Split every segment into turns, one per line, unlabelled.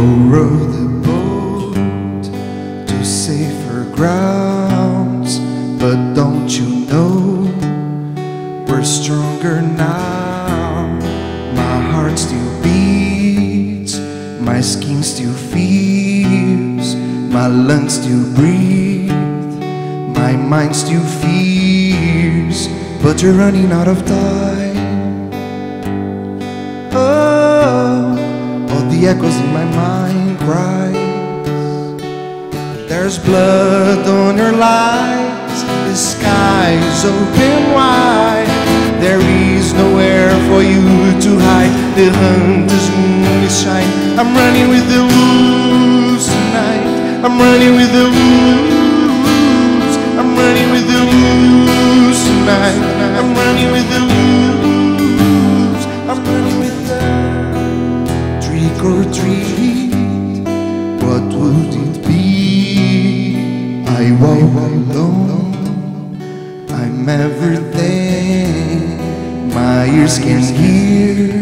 Row the boat to safer grounds, but don't you know we're stronger now? My heart still beats, my skin still feels, my lungs still breathe, my mind still fears, but you're running out of time. The echoes in my mind cry. There's blood on your lies, the sky's open wide. There is nowhere for you to hide. The hunter's moon is shine. I'm running with the wolves tonight. I'm running with the wolves. Or treat. What would it be? I walk alone. I'm everything. My ears can hear.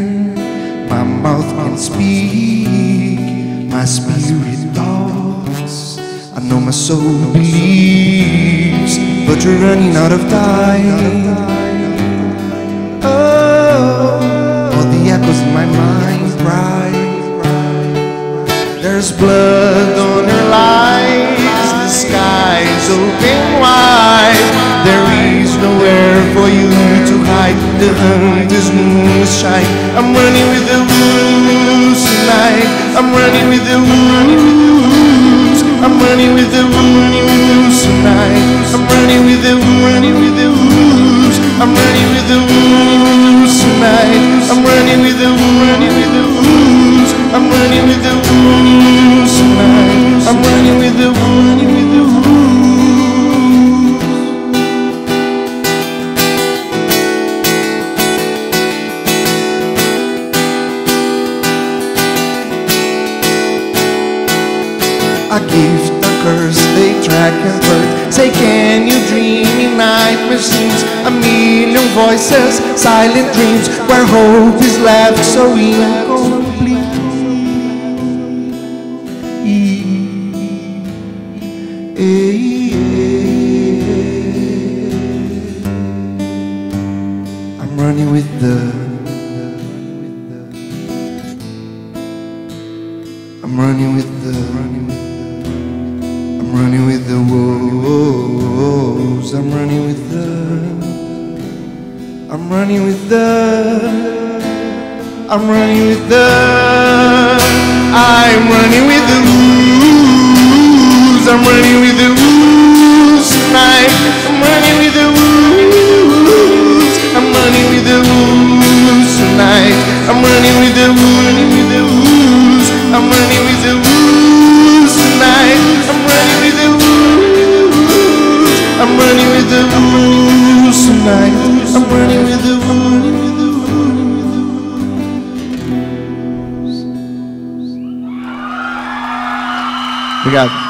My mouth can speak. My spirit talks. I know my soul believes. But you're running out of time. Oh, all the echoes in my mind cry. There's blood on her lies, the sky's open wide. There is nowhere for you to hide. The moon is shine. I'm running with the wolves tonight. I'm running with the wolves. I'm running with the wolves A gift, a curse, they track and hurt. Say, can you dream in nightmare scenes? A million voices, silent dreams, where hope is left so incomplete. I'm running with the I'm running with the I'm running with the wolves. I'm running with the I'm running with the I'm running with the I'm running with the wolves. I'm running with the wolves tonight. I'm running with the wolves. I'm running with the wolves tonight. I'm running with the wolves. I'm running with the wolves I'm running with the wolves tonight. I'm running with the wolves.
Obrigado.